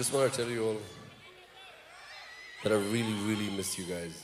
just want to tell you all that I really, really miss you guys.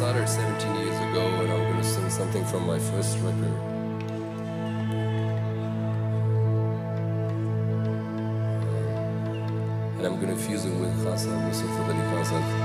started 17 years ago, and I'm gonna sing something from my first record. And I'm gonna fuse it with Khasa, Mustafa Ali Khasa.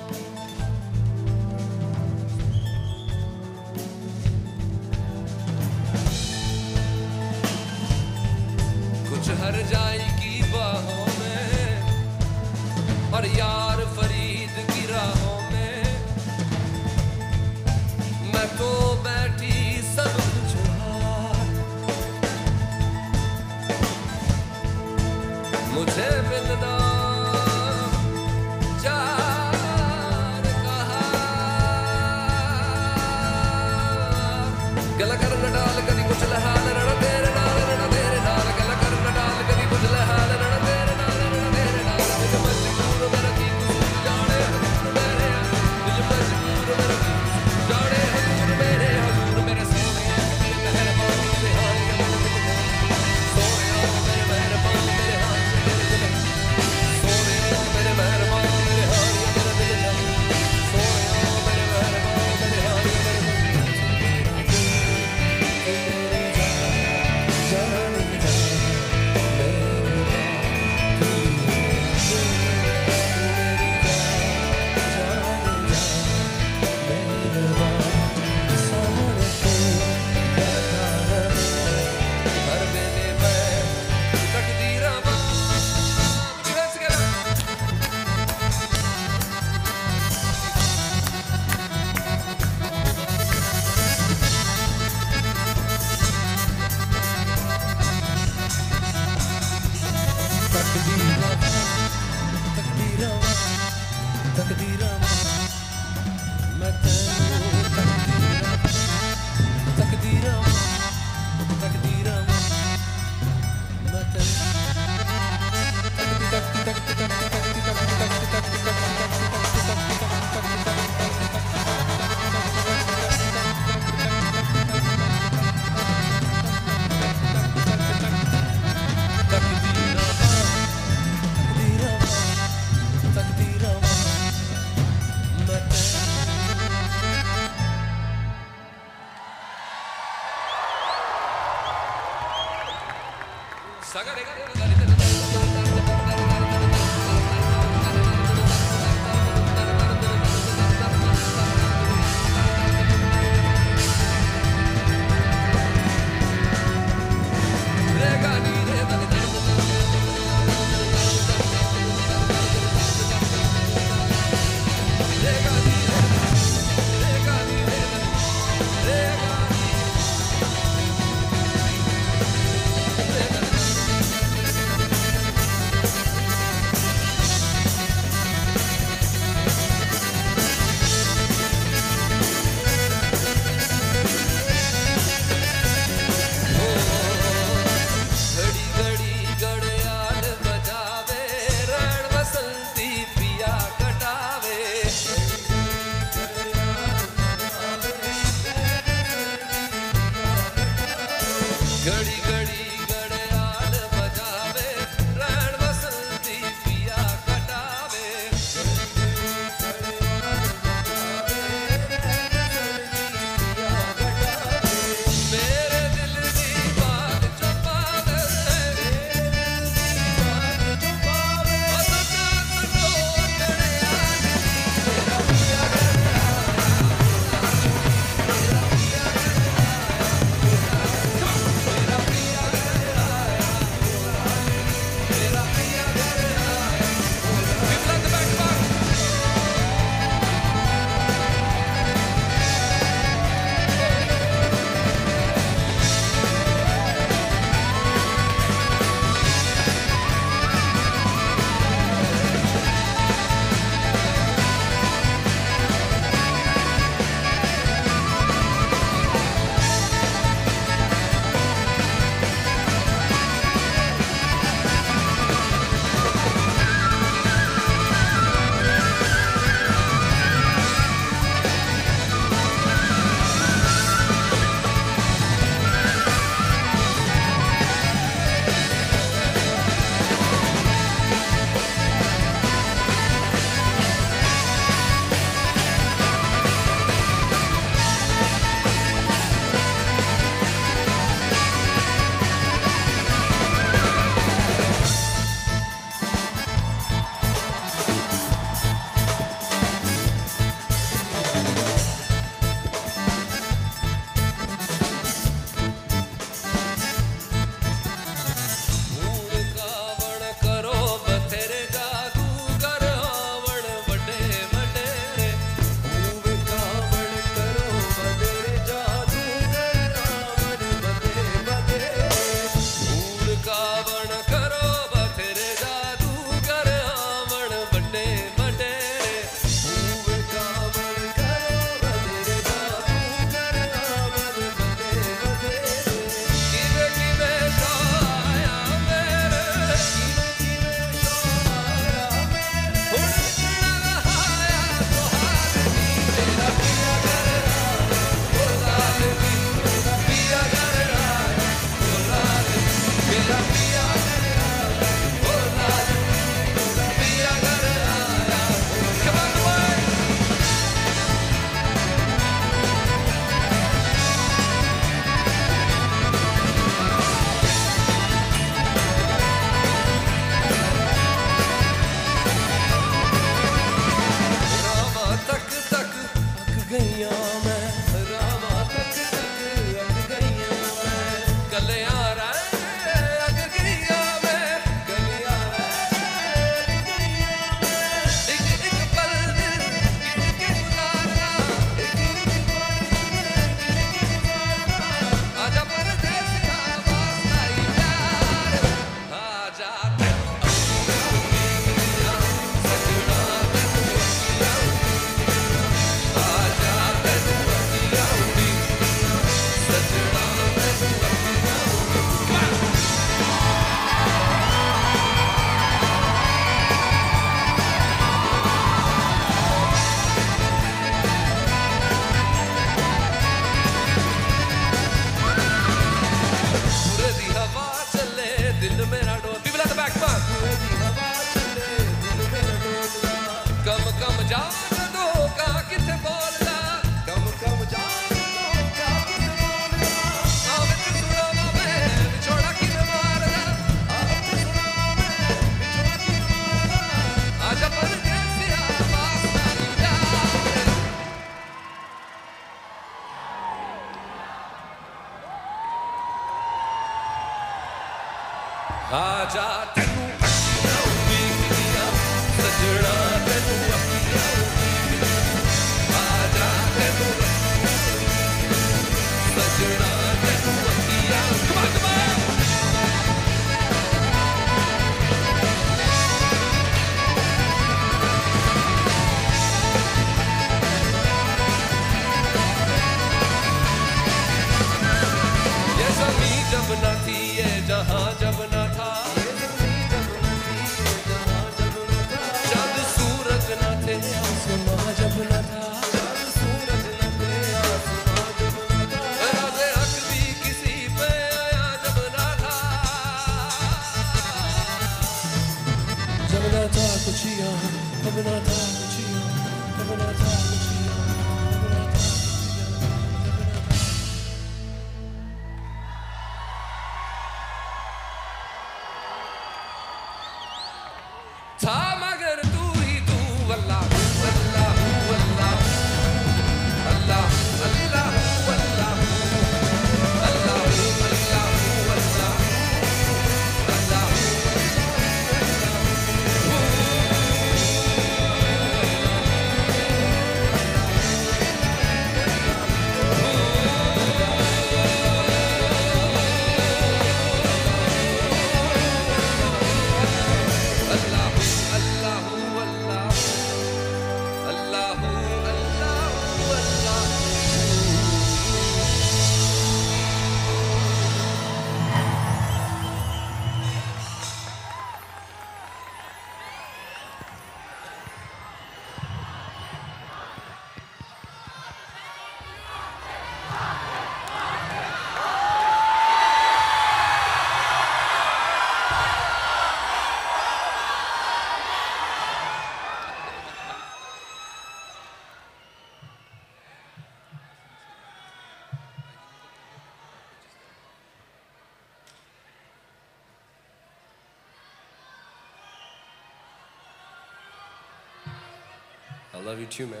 love you too, man.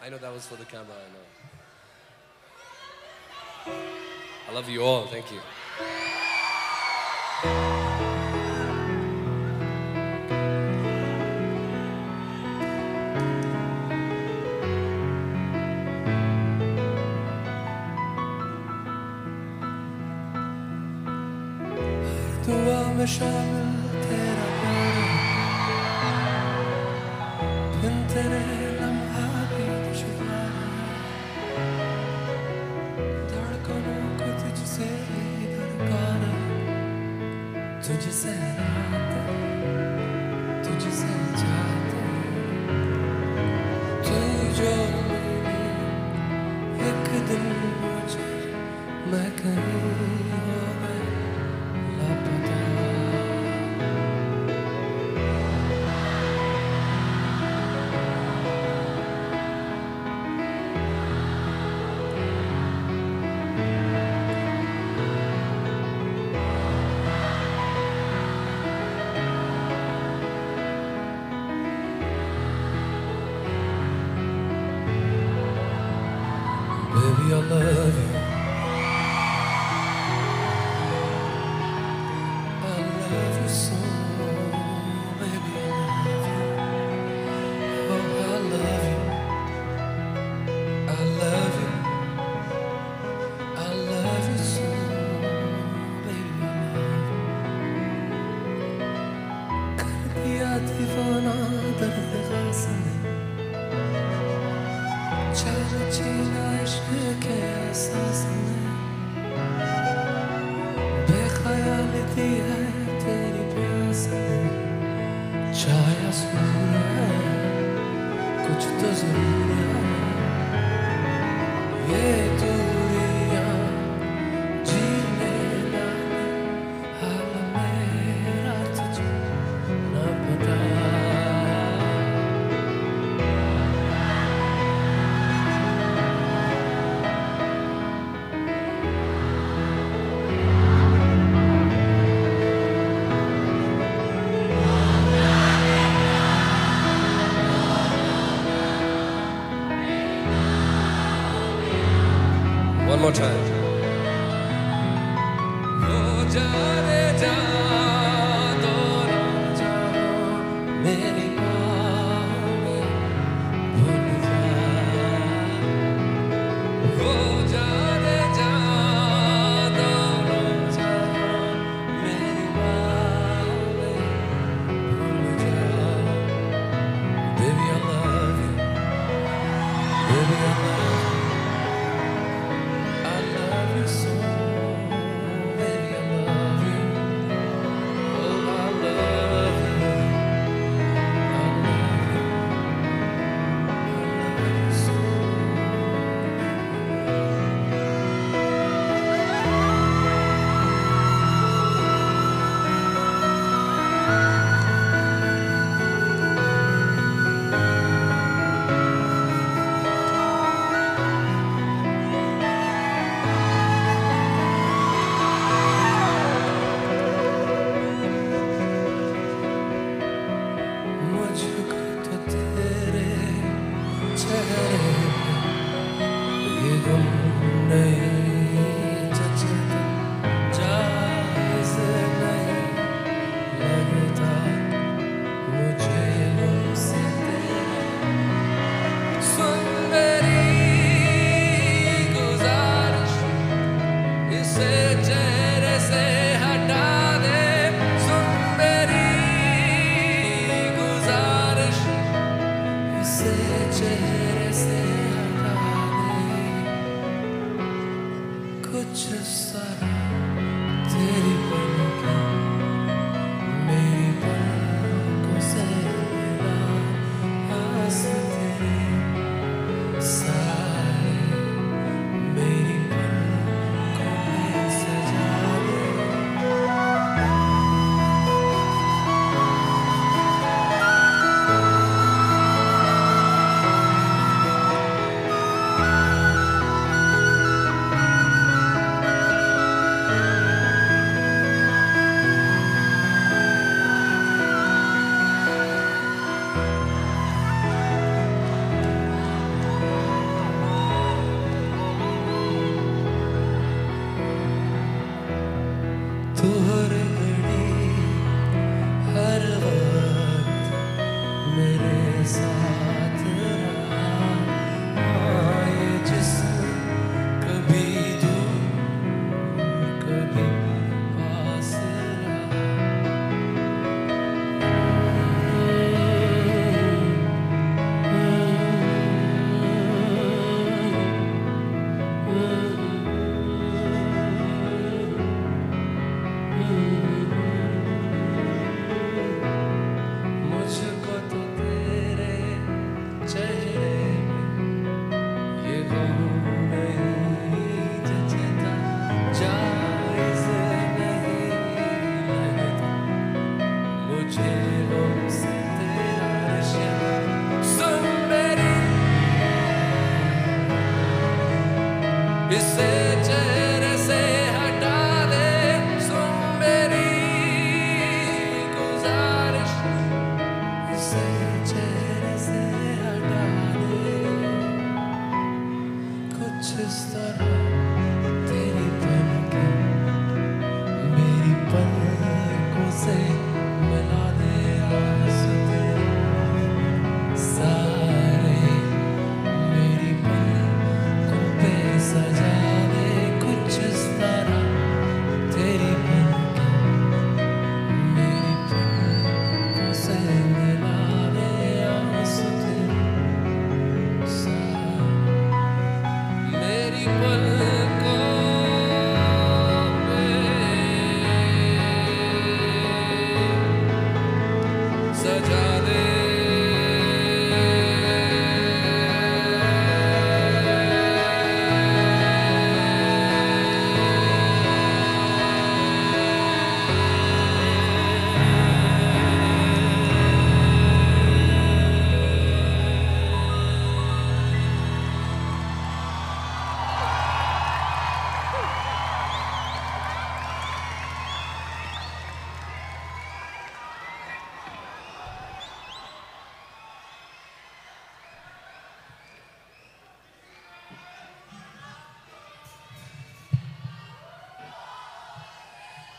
I know that was for the camera, I know. I love you all, thank you. shadow. कुछ तो ज़रूर ये तो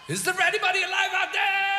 Is there anybody alive out there?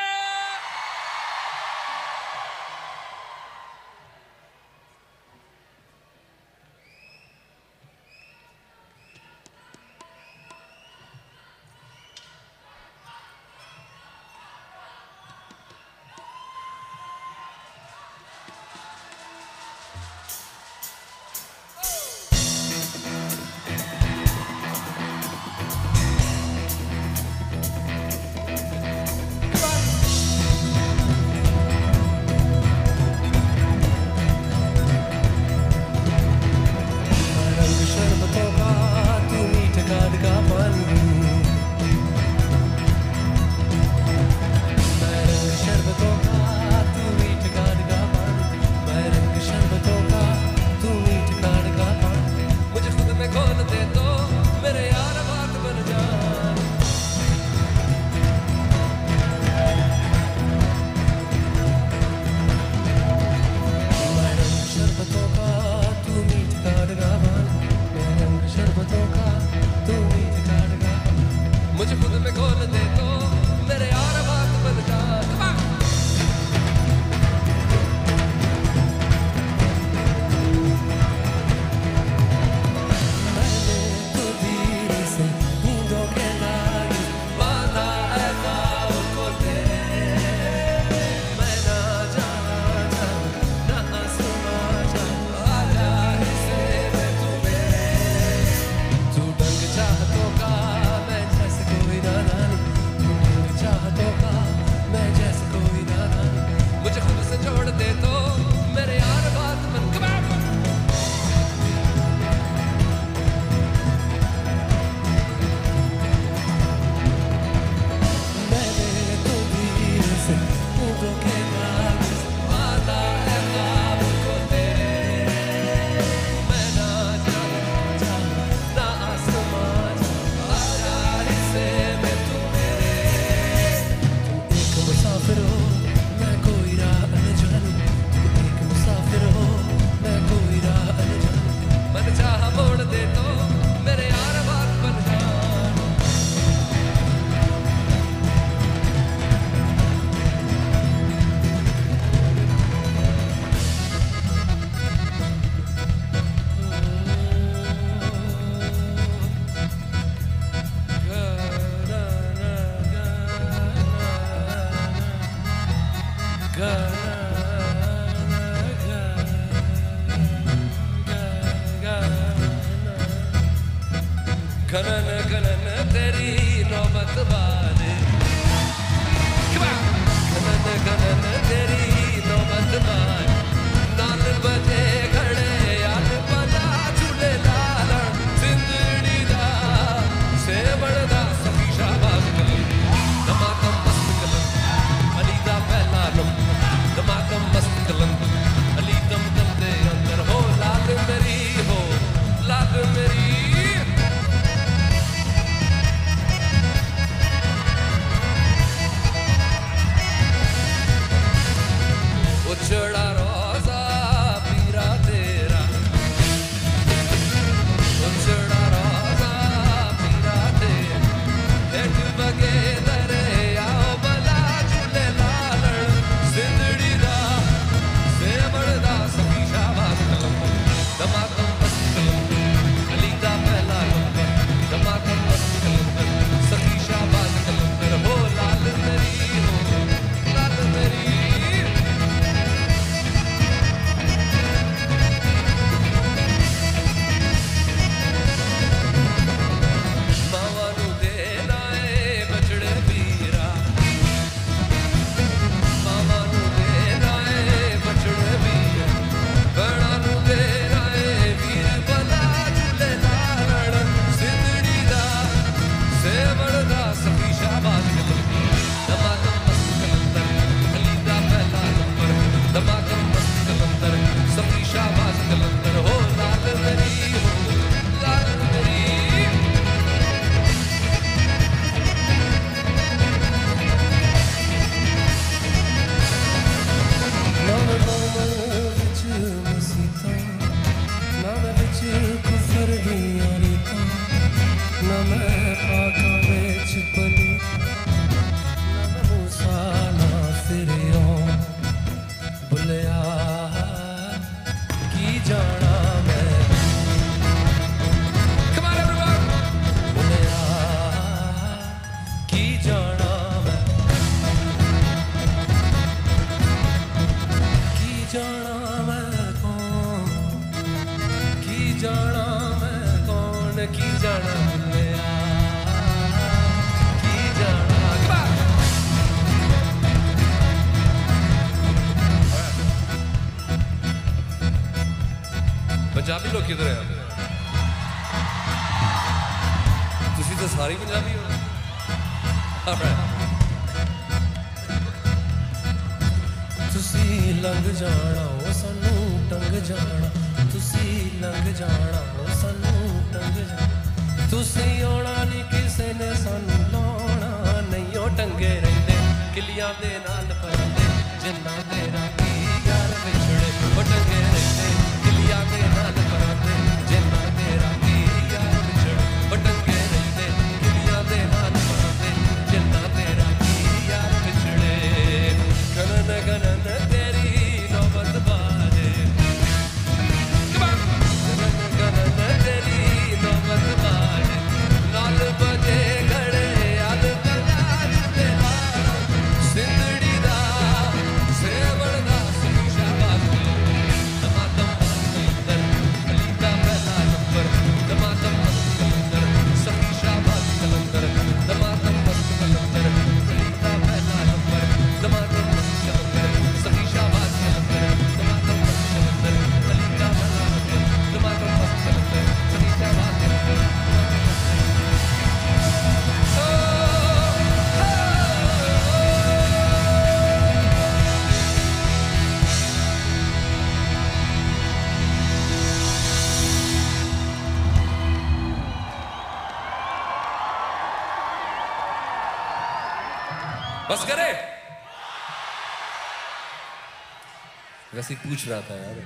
वैसे पूछ रहा था यार।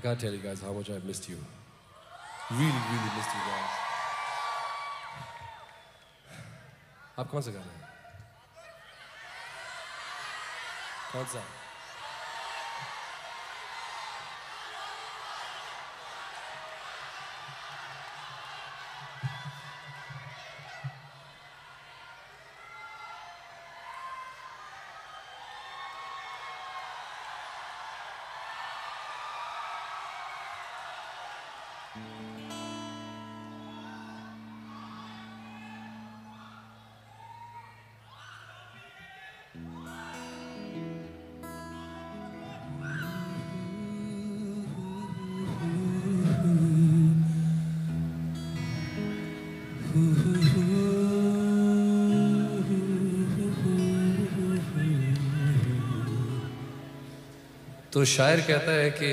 can't tell you guys how much I've missed you. Really, really missed you guys. आप कौन सा गाना है कौन सा तो शायर कहता है कि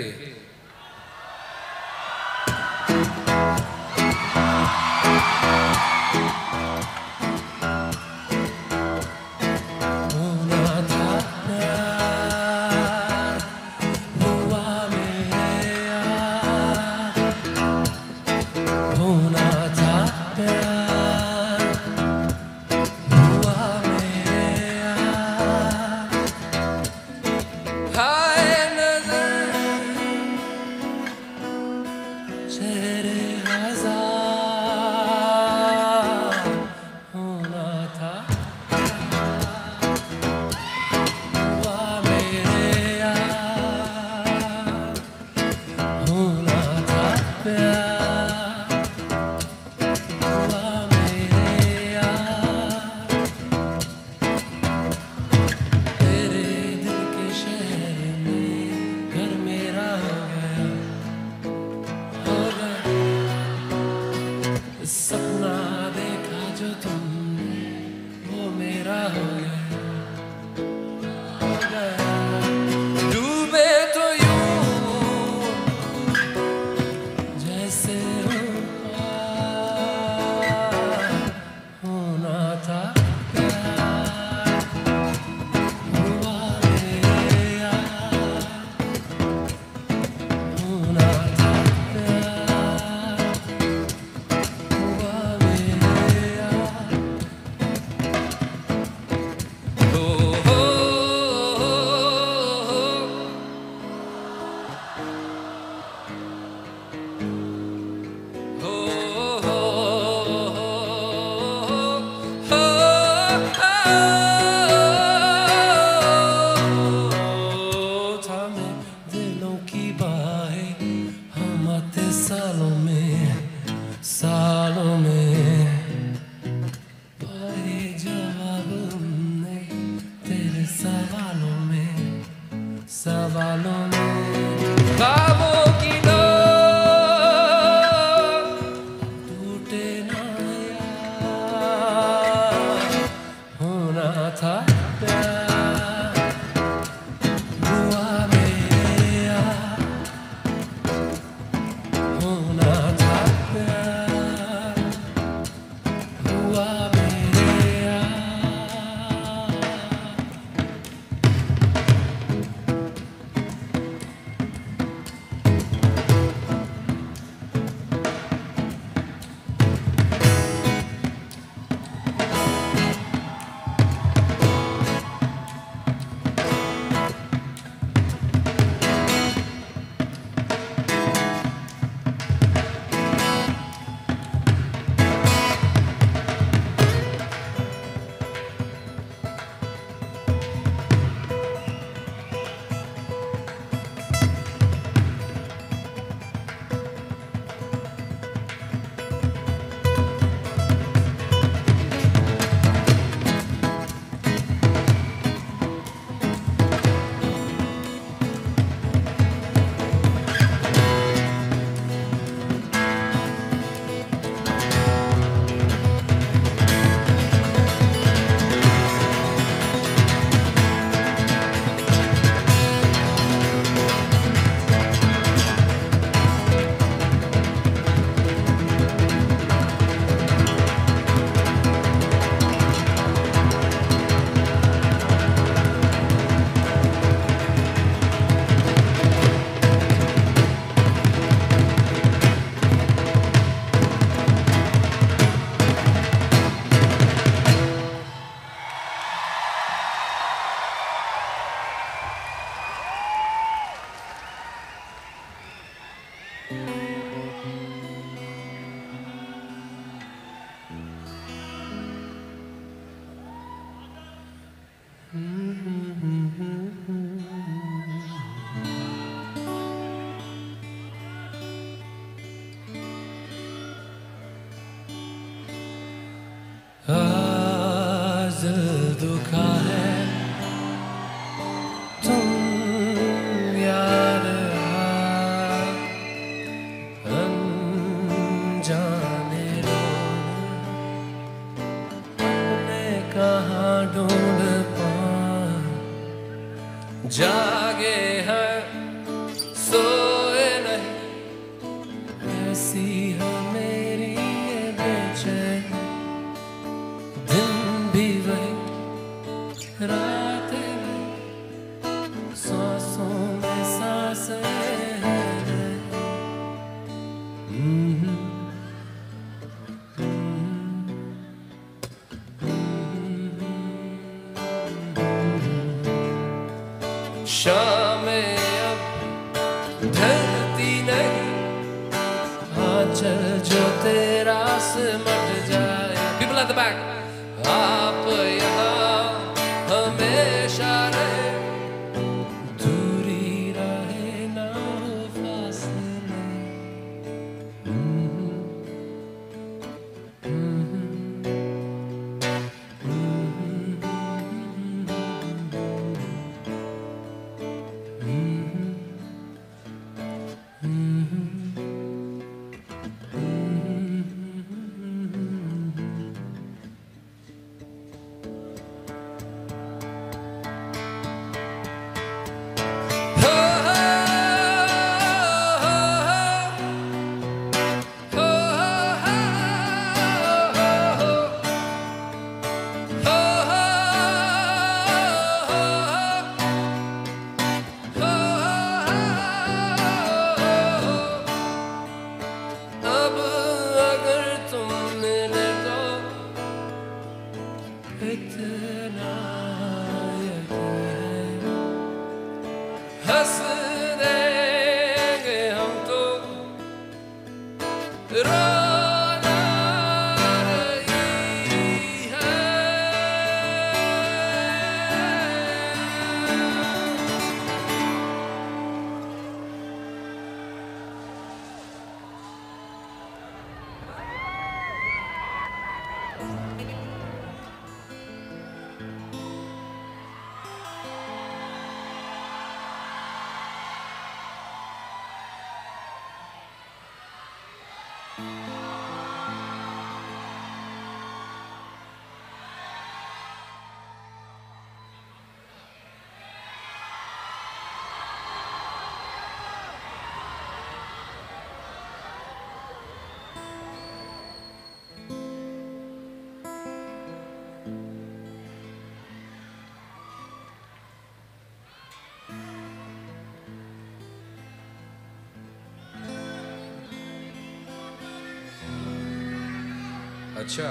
अच्छा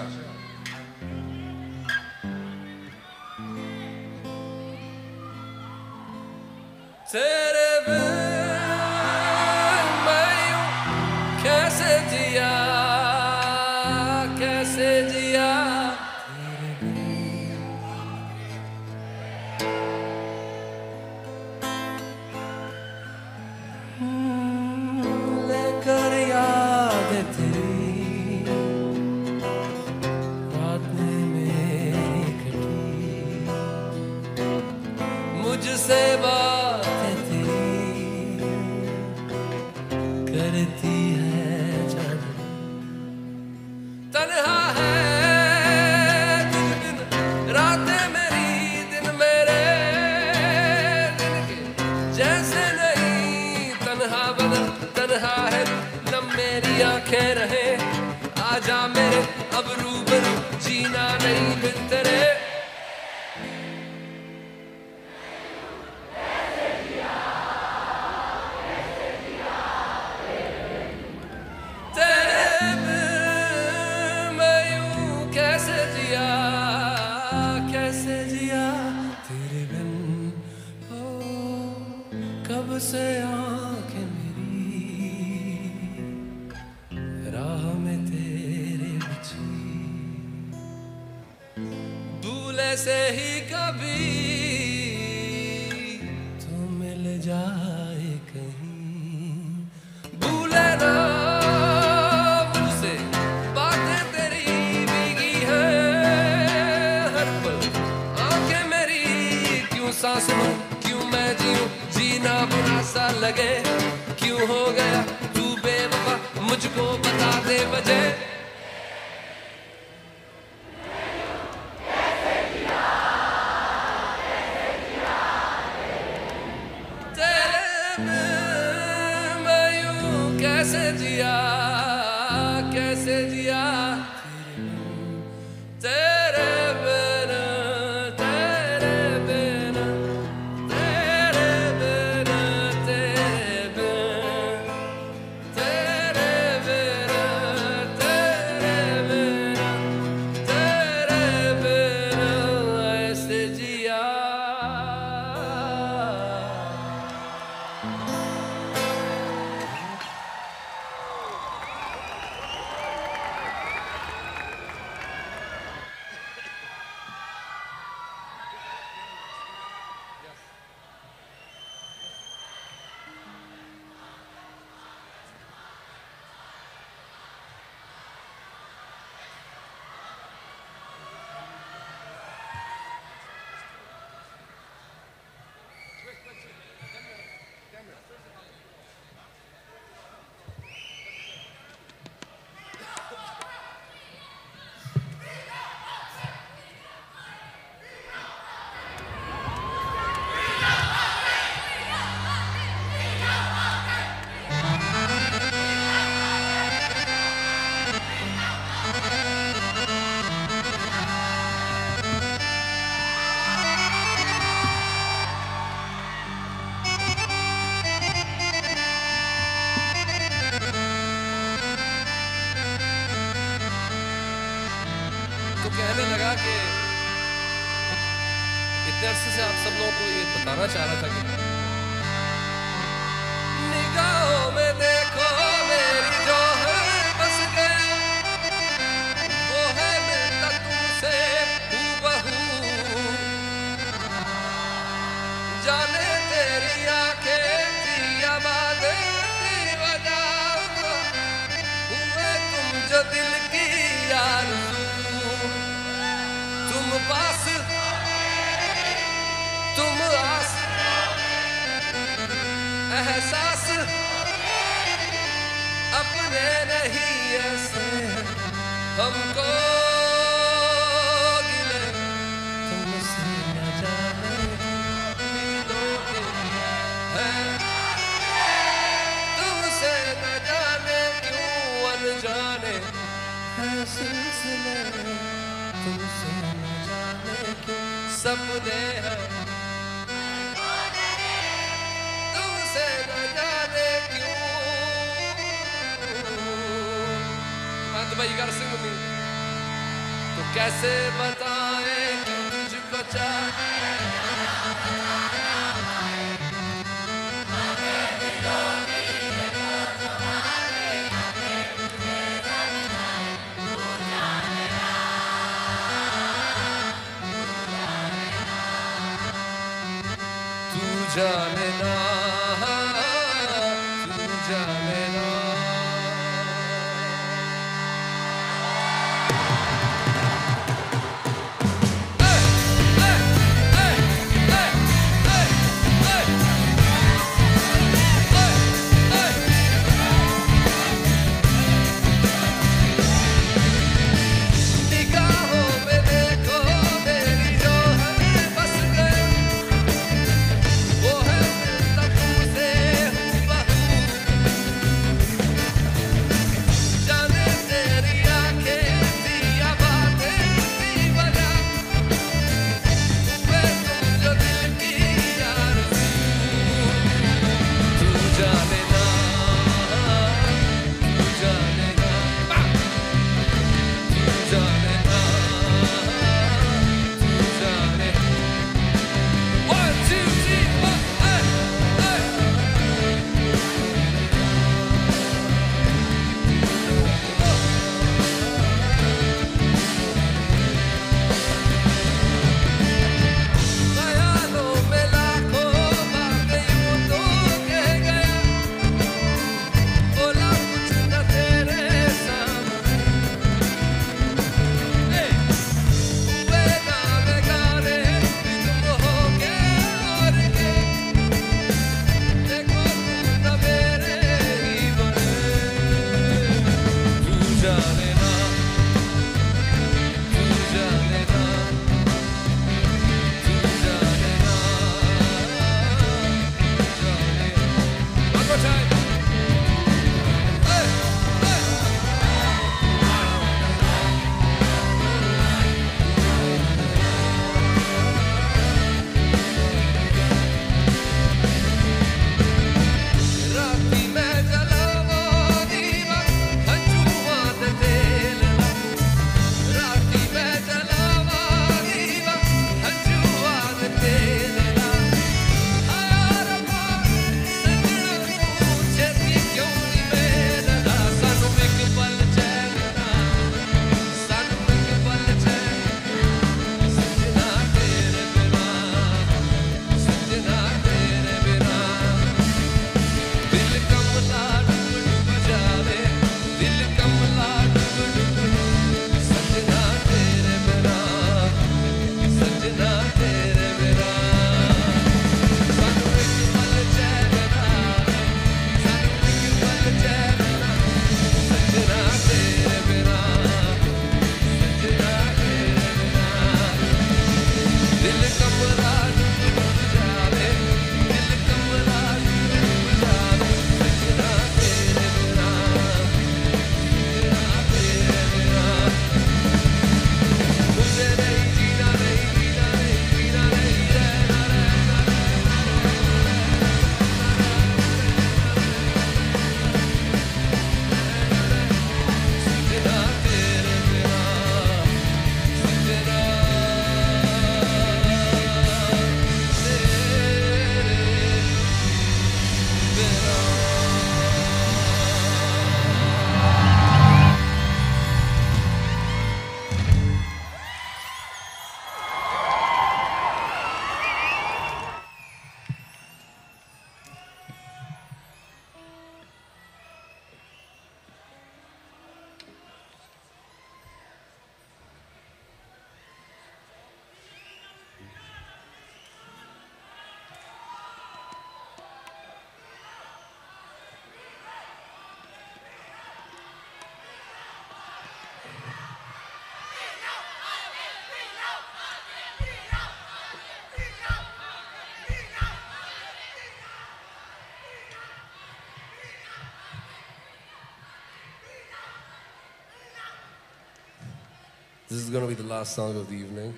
This is going to be the last song of the evening.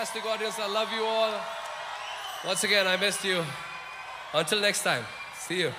fantastic audience. I love you all. Once again, I missed you. Until next time, see you.